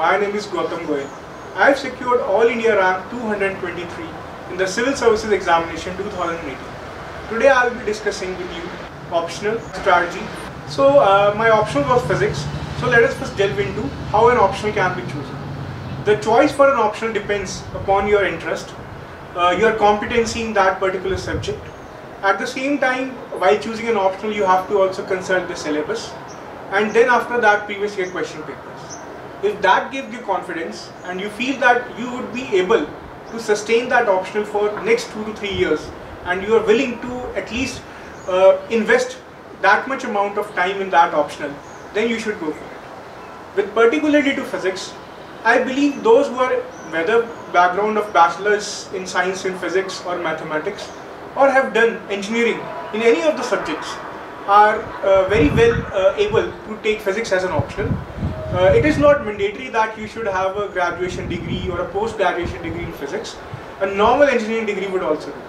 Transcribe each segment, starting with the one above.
my name is Gautam Goyal. I have secured All India rank 223 in the Civil Services Examination 2018. Today I will be discussing with you optional strategy. So uh, my optional was physics. So let us first delve into how an optional can be chosen. The choice for an optional depends upon your interest, uh, your competency in that particular subject. At the same time, while choosing an optional, you have to also consult the syllabus and then after that previous year question papers. If that gives you confidence and you feel that you would be able to sustain that optional for next two to three years and you are willing to at least uh, invest that much amount of time in that optional, then you should go for it. With particularly to physics, I believe those who are whether background of bachelor's in science in physics or mathematics or have done engineering in any of the subjects are uh, very well uh, able to take physics as an optional. Uh, it is not mandatory that you should have a graduation degree or a post-graduation degree in physics. A normal engineering degree would also do.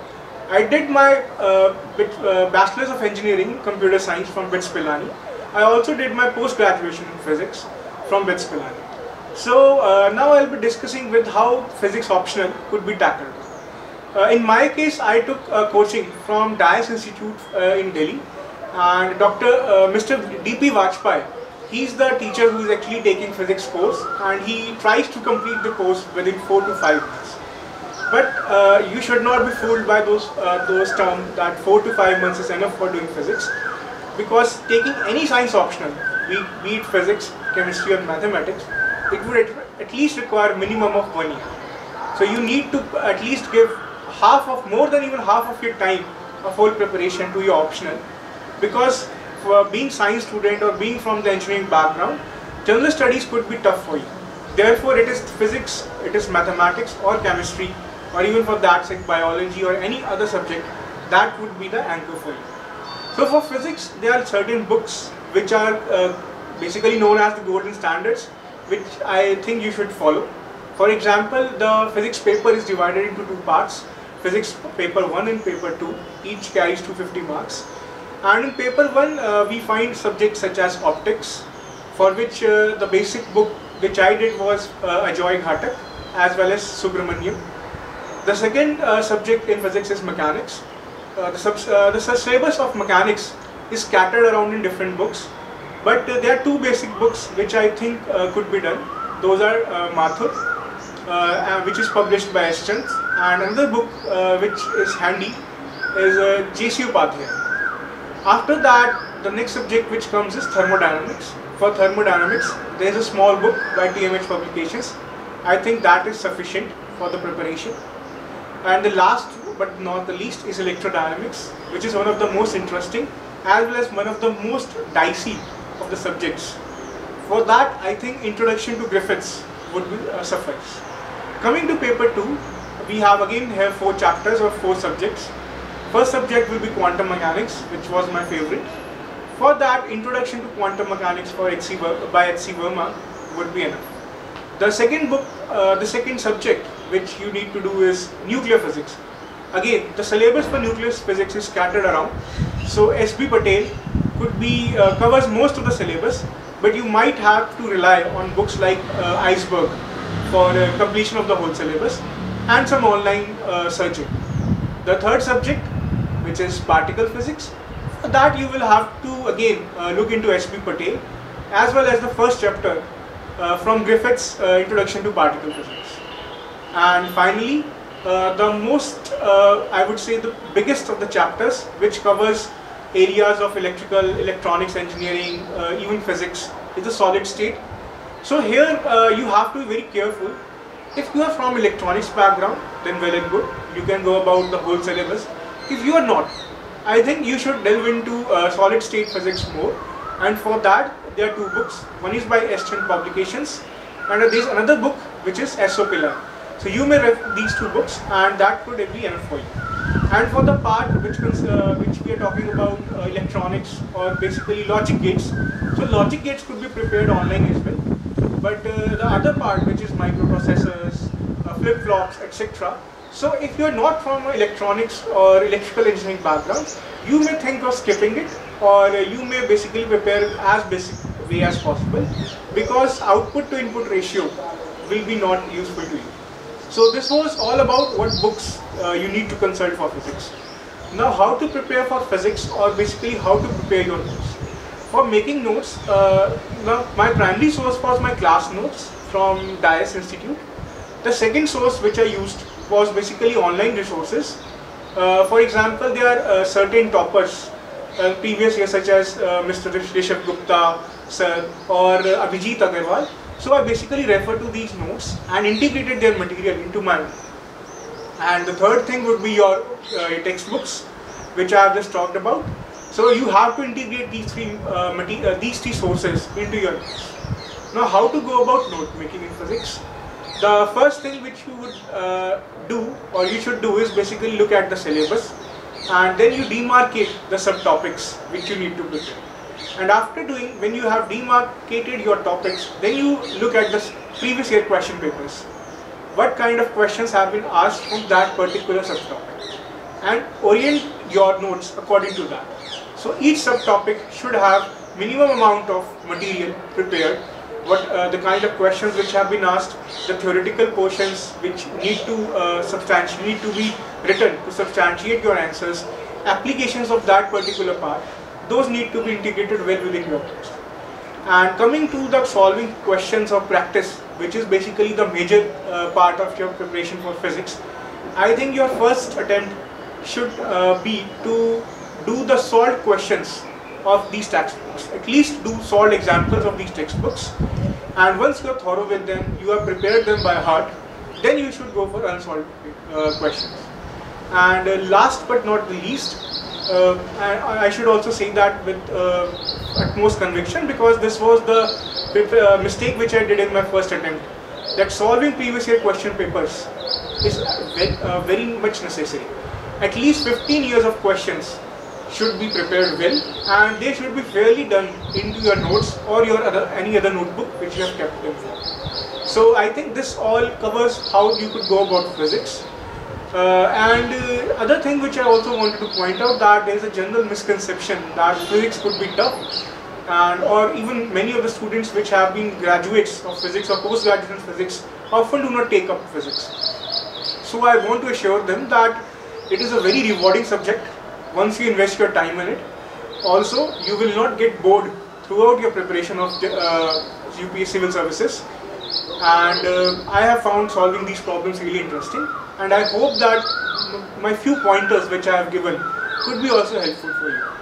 I did my uh, bit, uh, Bachelor's of Engineering Computer Science from BITS Pilani. I also did my post-graduation in physics from BITS Pilani. So uh, now I'll be discussing with how physics optional could be tackled. in my case, I took coaching from Dias Institute in Delhi and Dr. Uh, Mr. D.P. Vajpayee, he's the teacher who is actually taking physics course and he tries to complete the course within 4 to 5 months. But uh, you should not be fooled by those, uh, those terms that 4 to 5 months is enough for doing physics because taking any science optional, be, be it physics, chemistry or mathematics, it would at, least require minimum of one year. So you need to at least give half of, more than even half of your time of whole preparation to your optional because for being science student or being from the engineering background, general studies could be tough for you. Therefore, it is physics, it is mathematics or chemistry or even for that sake biology or any other subject that would be the anchor for you. So for physics, there are certain books which are uh, basically known as the golden standards which I think you should follow. For example, the physics paper is divided into two parts, physics paper 1 and paper 2, each carries 250 marks. And in paper 1, uh, we find subjects such as optics, for which uh, the basic book which I did was uh, Ajoy Ghatak, as well as Subramaniam. The second uh, subject in physics is mechanics. Uh, the, uh, the syllabus of mechanics is scattered around in different books, but uh, there are two basic books which I think could be done. Those are Mathur, which is published by S. Chand, and another book which is handy is uh, J.C. Upadhyay. After that, the next subject which comes is thermodynamics. For thermodynamics, there is a small book by TMH Publications. I think that is sufficient for the preparation. And the last but not the least is electrodynamics, which is one of the most interesting as well as one of the most dicey of the subjects. For that, I think introduction to Griffiths would be, uh, suffice. Coming to paper 2, we have again here four chapters or four subjects. First subject will be quantum mechanics, which was my favorite. For that, introduction to quantum mechanics for HC by H.C. Verma would be enough. The second book, uh, the second subject which you need to do is nuclear physics. Again, the syllabus for nuclear physics is scattered around. So S.B. Patel could be uh, covers most of the syllabus, but you might have to rely on books like uh, Eisberg for uh, completion of the whole syllabus and some online uh, searching. The third subject which is particle physics. For that you will have to again uh, look into S.B. Patel as well as the first chapter uh, from Griffith's uh, Introduction to Particle Physics. And finally, uh, the most, uh, I would say the biggest of the chapters which covers areas of electrical, electronics engineering, even physics is the solid state. So here you have to be very careful. If you are from electronics background, then well and good. You can go about the whole syllabus if you are not, I think you should delve into uh, solid state physics more. And for that, there are two books. One is by S. Chand Publications, and there is another book which is S.O. Pillai. So you may read these two books, and that could be enough for you. And for the part which uh, which we are talking about uh, electronics or basically logic gates, so logic gates could be prepared online as well. But uh, the other part which is microprocessors, uh, flip flops, etc. So if you are not from electronics or electrical engineering background, you may think of skipping it or you may basically prepare as basic way as possible. because output to input ratio will be not useful to you. So this was all about what books uh, you need to consult for physics. Now how to prepare for physics or basically how to prepare your notes. For making notes, uh, now my primary source was my class notes from Dias Institute. The second source which I used was basically online resources. Uh, for example, there are uh, certain toppers uh, previous years such as uh, Mr. Rishabh Gupta sir, or Abhijit Agarwal. So I basically refer to these notes and integrated their material into my own. And the third thing would be your textbooks, which I have just talked about. So you have to integrate these three uh, uh, these three sources into your notes. Now, how to go about note making in physics? The first thing which you would uh, do or you should do is basically look at the syllabus and then you demarcate the subtopics which you need to prepare. And after doing, when you have demarcated your topics, then you look at the previous year question papers. What kind of questions have been asked from that particular subtopic and orient your notes according to that. So each subtopic should have minimum amount of material prepared what uh, the kind of questions which have been asked, the theoretical portions which need to uh, substantiate, need to be written to substantiate your answers, applications of that particular part, those need to be integrated well within your course. And coming to the solving questions of practice, which is basically the major uh, part of your preparation for physics, I think your first attempt should uh, be to do the solved questions of these textbooks. At least do solved examples of these textbooks. And once you are thorough with them, you have prepared them by heart, then you should go for unsolved uh, questions. And uh, last but not the least, uh, I, I, should also say that with uh, utmost conviction because this was the uh, mistake which I did in my first attempt. That solving previous year question papers is very, uh, very much necessary. At least 15 years of questions should be prepared well and they should be fairly done into your notes or your other any other notebook which you have kept them for. So I think this all covers how you could go about physics. Uh, and uh, other thing which I also wanted to point out that there is a general misconception that physics could be tough and or even many of the students which have been graduates of physics or postgraduates in physics often do not take up physics. So I want to assure them that it is a very rewarding subject once you invest your time in it. Also, you will not get bored throughout your preparation of uh, UPS civil services. And uh, I have found solving these problems really interesting. And I hope that my few pointers which I have given could be also helpful for you.